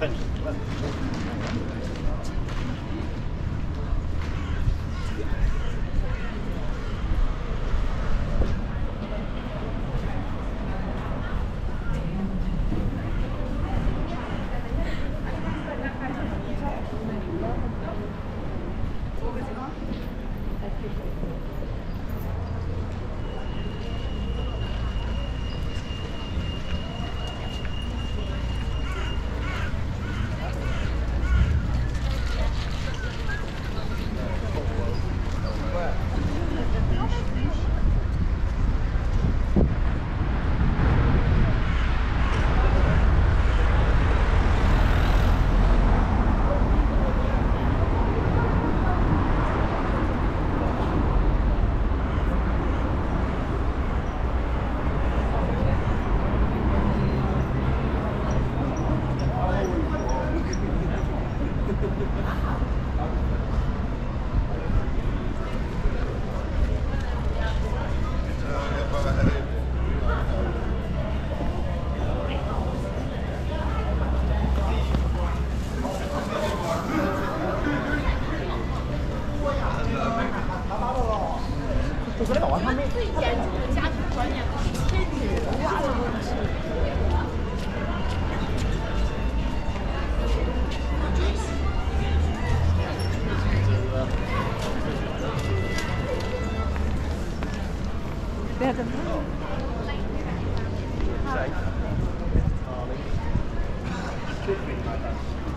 看你，看你。better. Safe.